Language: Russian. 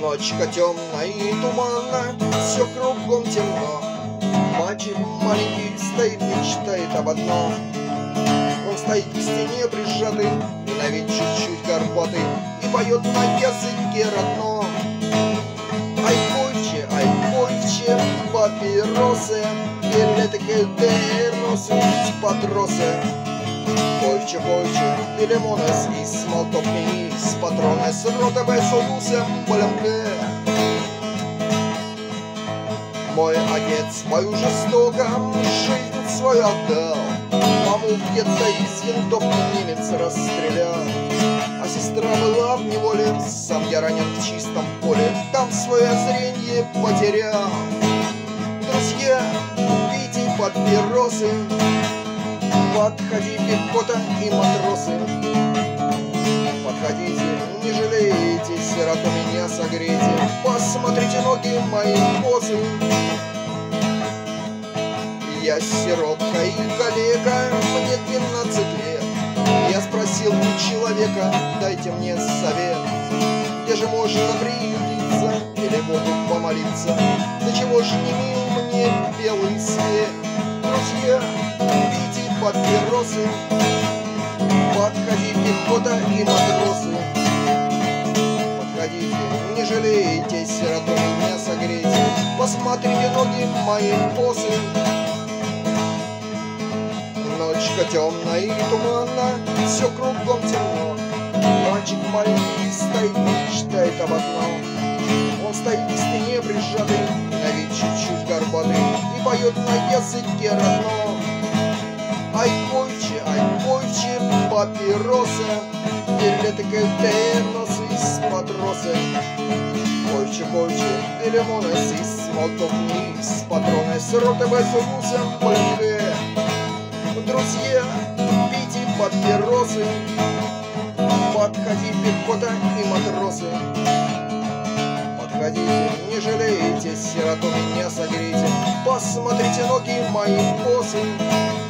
Ночка темная и туманна, все кругом темно. Мальчик маленький стоит, мечтает об одном. Он стоит к стене прижатый, и на вид чуть-чуть горбатый, и поет на языке родном. Ай, койче, ай, койче, папиросы, или такие терносы, подросы. Койче, койче, и лимонес, и смолток с патронес, рота бесолусем, полемке. Мой отец мою жестоко жизнь свою отдал, Маму где-то из винтовки немец расстрелял. А сестра была в неволе, сам я ранен в чистом поле, Там свое зрение потерял. Друзья, пейте папиросы, Подходи пехота и матросы. Подходите, не жалейте, сироту меня согрейте, Посмотрите ноги мои позы. Я сиротка и калека, мне двенадцать лет. Я спросил у человека, дайте мне совет, Где же можно приютиться или Богу помолиться? Для чего же не мил мне белый свет? Друзья, папиросы, Подходи пехота и матросы. Подходите, не жалейте, сироту меня согрейте, Посмотрите ноги мои босы. Ночка темная и туманна, все кругом темно. Мальчик маленький стоит, мечтает об одном. Он стоит к стене прижатый, на вид чуть-чуть горбатый, И поет на языке родном. Ай, койче, ай, койче, папиросы, Или такая терносы из матросы. Койче, койче, и лимонес из смолтов низ, Патроны с роты бесусом, пленке. Друзья, пейте папиросы, Подходи пехота и матросы. Подходите, не жалейте, сироту меня согрейте, Посмотрите ноги мои босы.